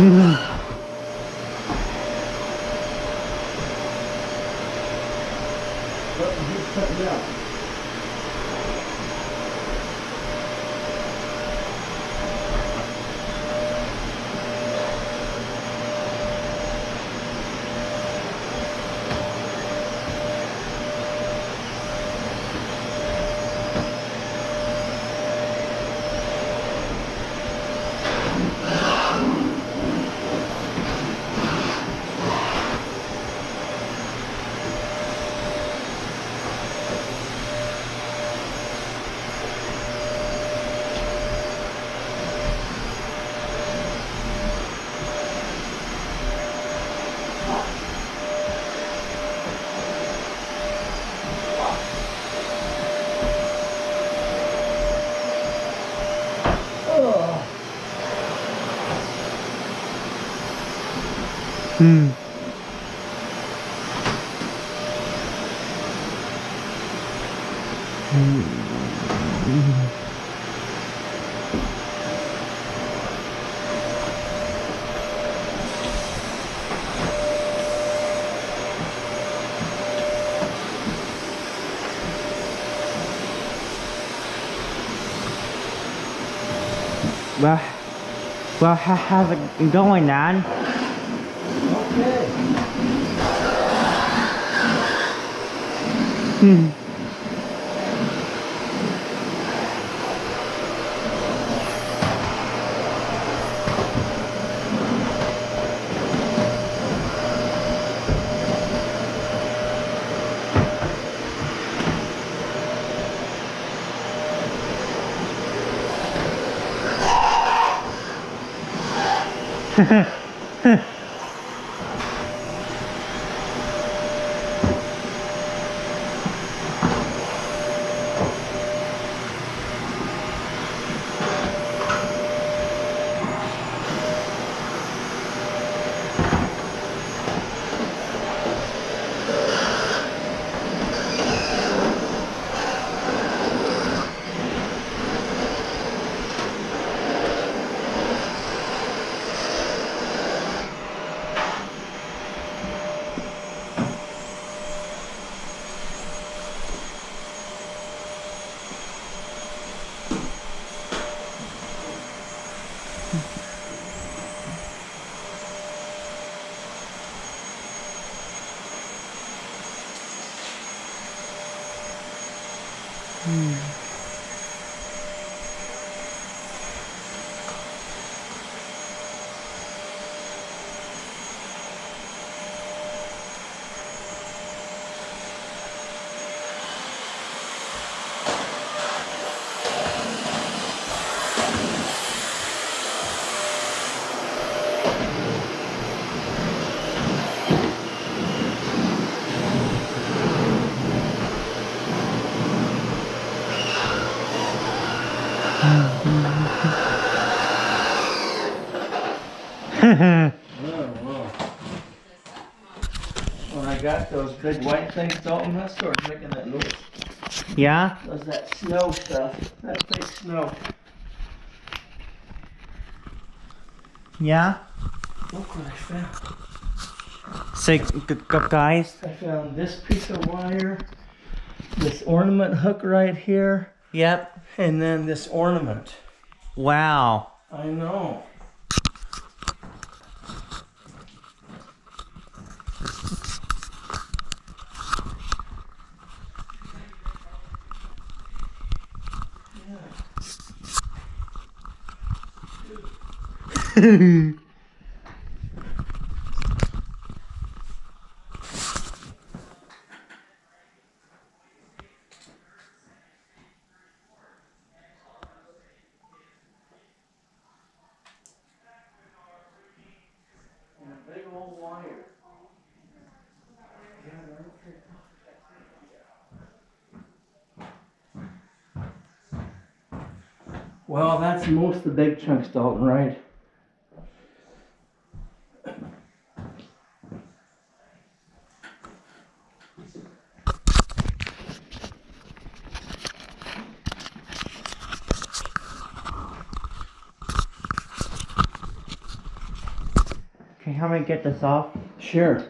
嗯。Hmm. Well, well, how's it going, Nan? Hmm. Oh, wow. When I got those big white things, I started making that noise. yeah? Does that snow stuff? That fake snow. Yeah? Look what I found. G- guys, I found this piece of wire, this ornament hook right here, yep. and then this ornament. Wow. I know. And Well, that's most of the big chunks, Dalton, right? Can you help me get this off? Sure.